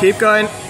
Keep going.